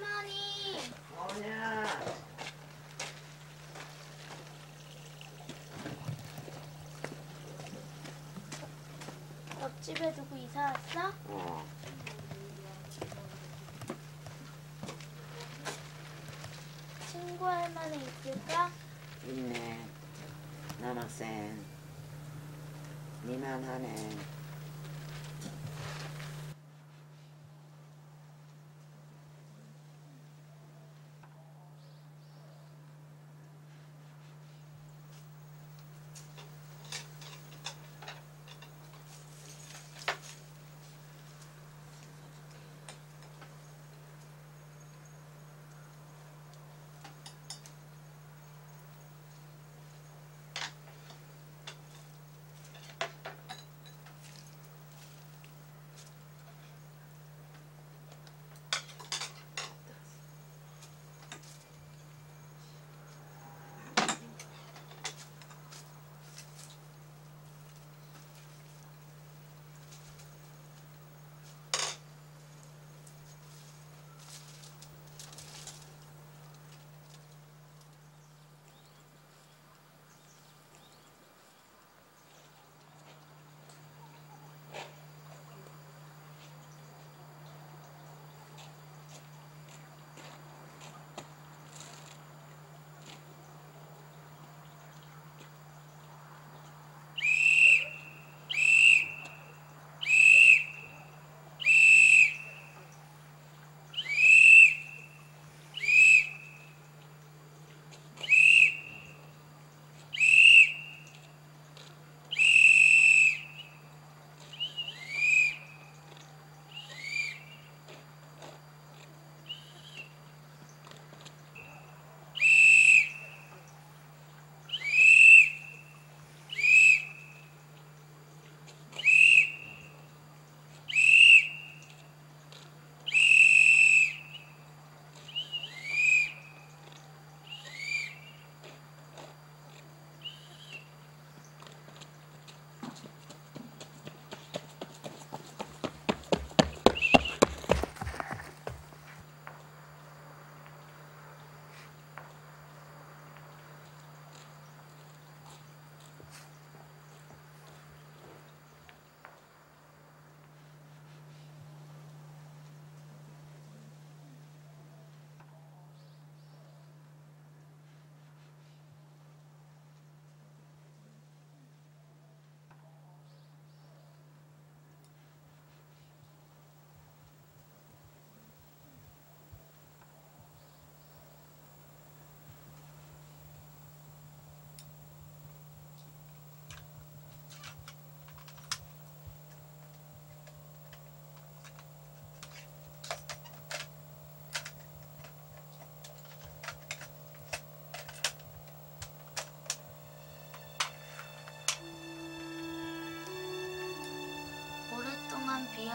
할머니. 뭐냐? 옆집에 두고 이사 왔어? 어. 친구 할머니 있을까? 있네. 남학생. 미만하네.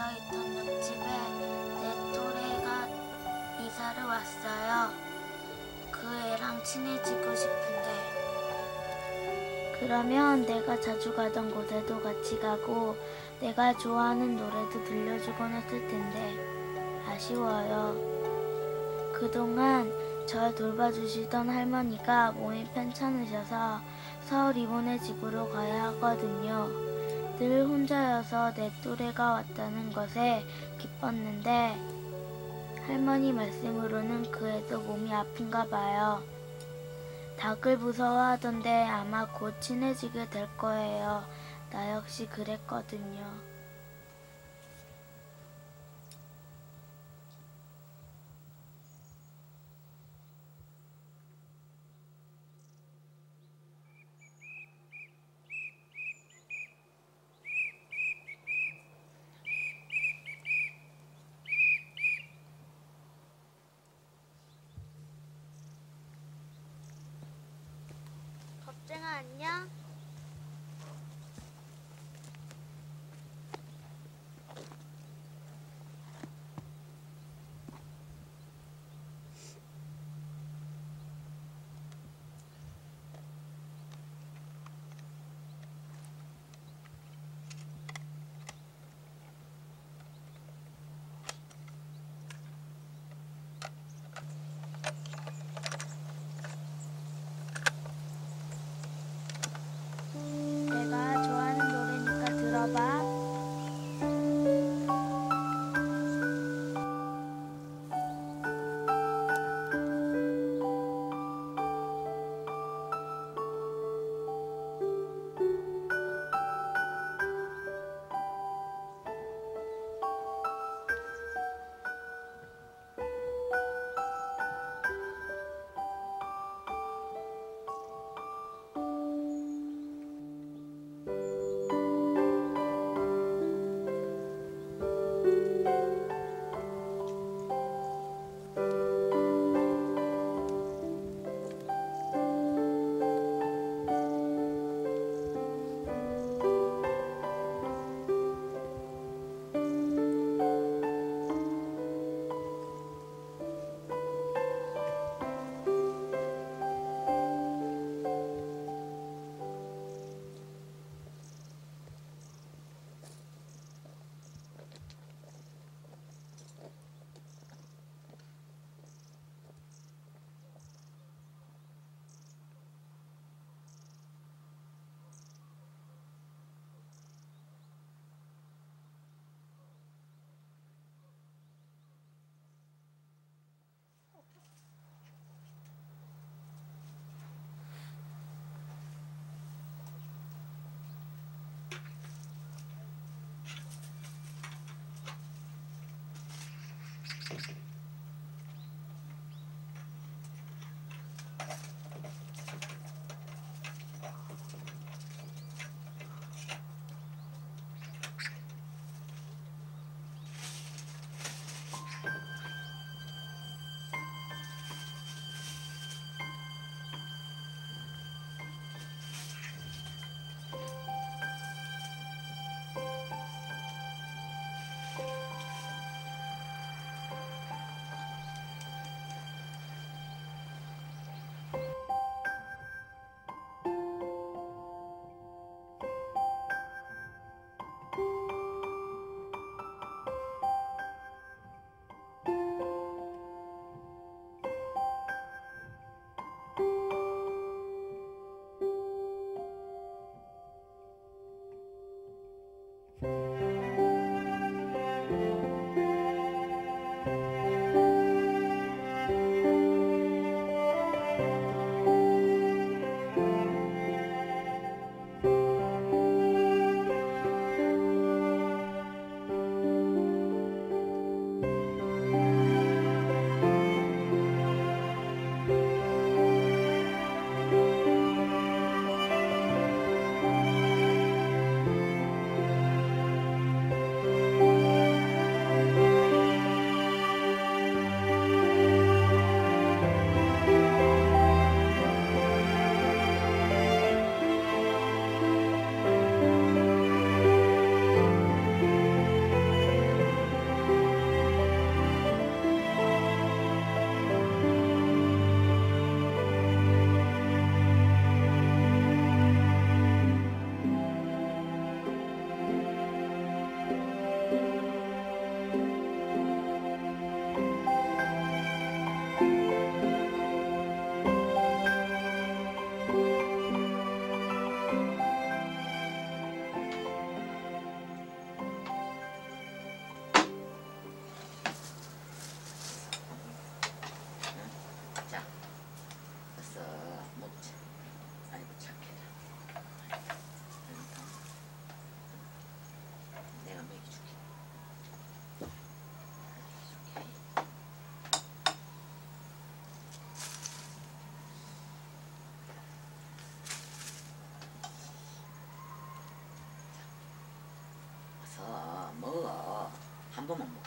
비어있던 옆집에 내 또래가 이사를 왔어요. 그 애랑 친해지고 싶은데. 그러면 내가 자주 가던 곳에도 같이 가고 내가 좋아하는 노래도 들려주곤 했을 텐데 아쉬워요. 그동안 절 돌봐주시던 할머니가 몸이 편찮으셔서 서울 이모네 집으로 가야 하거든요. 늘 혼자여서 내 또래가 왔다는 것에 기뻤는데 할머니 말씀으로는 그 애도 몸이 아픈가 봐요. 닭을 무서워하던데 아마 곧 친해지게 될 거예요. 나 역시 그랬거든요. 안녕? Gracias. 자, 한 번만 먹어.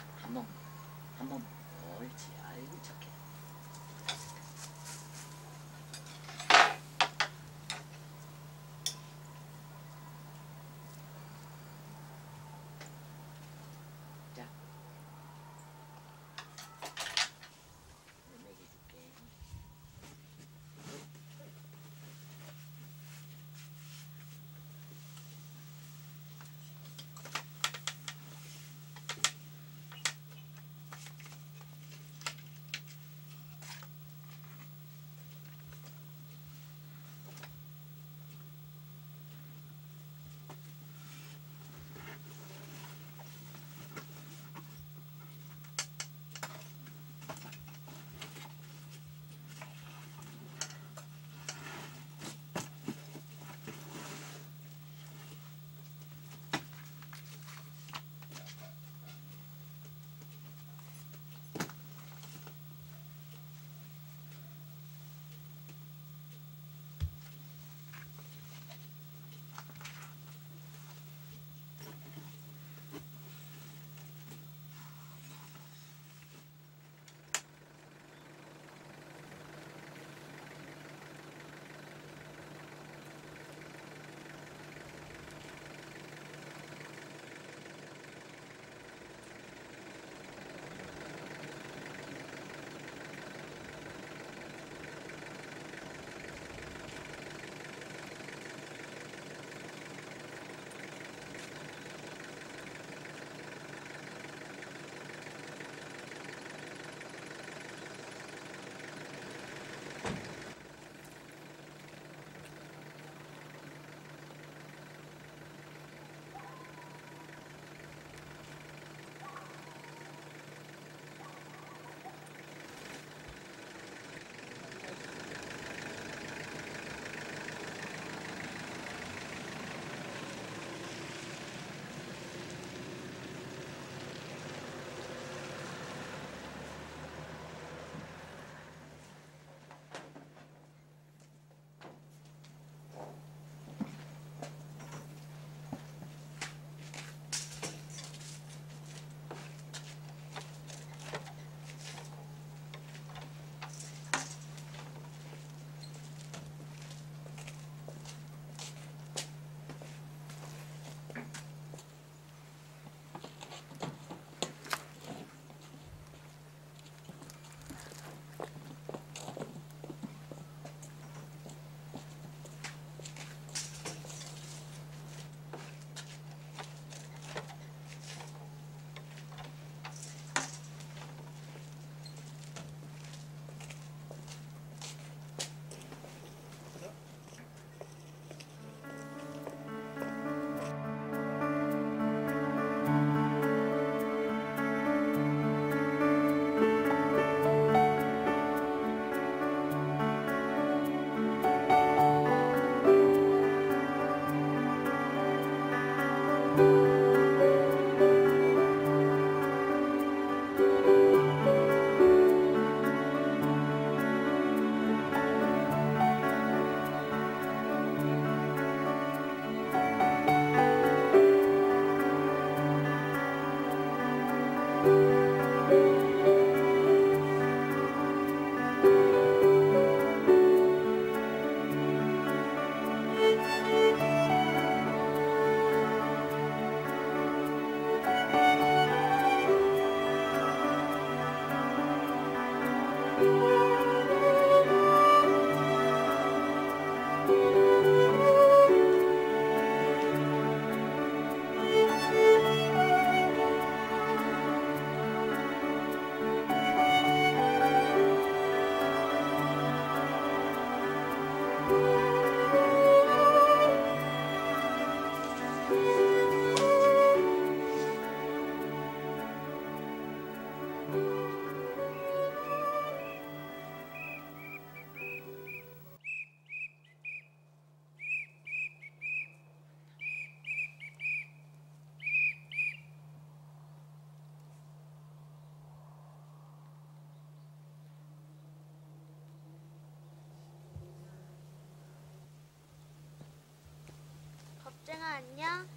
겁쟁아 안녕?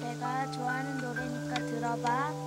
내가 좋아하는 노